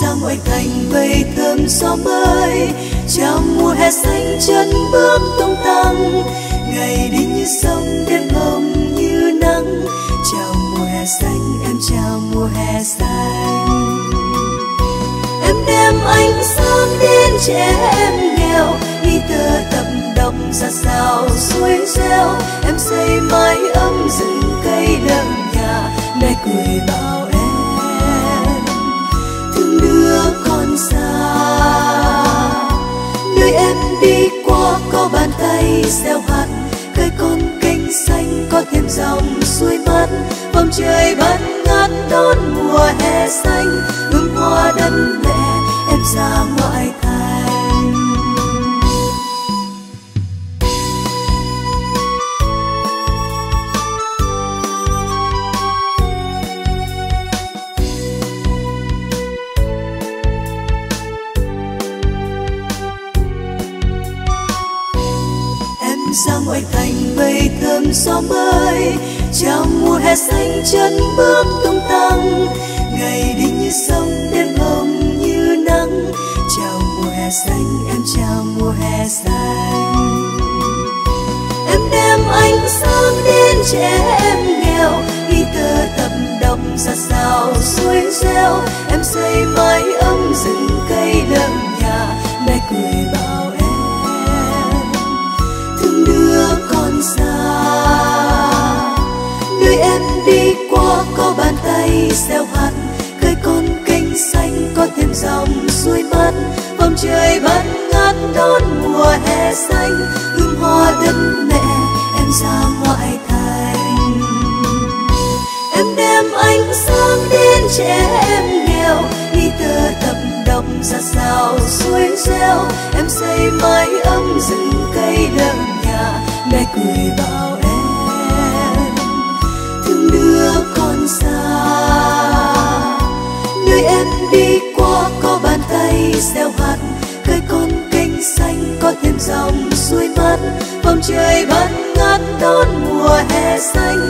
ra ngoại thành vây thơm gió mới. Chào mùa hè xanh chân bước tung tăng, ngày đi như sông đêm hồng như nắng. Chào mùa hè xanh, em chào mùa hè xanh. Em đem ánh sáng đến trẻ em nghèo đi tơ tập đồng ra sao suối reo. Em xây mái trời bắt ngát đón mùa hè xanh hương hoa đất mẹ em ra ngoại thành. Em ra ngoại thành vây thơm gió mới chào mùa hè xanh chân bước tung tăng, ngày đi như sông, đêm hồng như nắng. Chào mùa hè xanh, em chào mùa hè xanh. Em đem ánh sáng đến trẻ em nghèo đi tơ tập đọc ra sao suối reo. Em xây mái ấm xuôi mắt vòng trời bắt ngát đón mùa hè xanh hương hoa đất mẹ, em ra ngoại thành em đem ánh sáng đến trẻ em nghèo đi tơ tập đọc ra sao suối reo em xây mái ấm rừng cây đầm. Vòng trời vẫn ngát đón mùa hè xanh.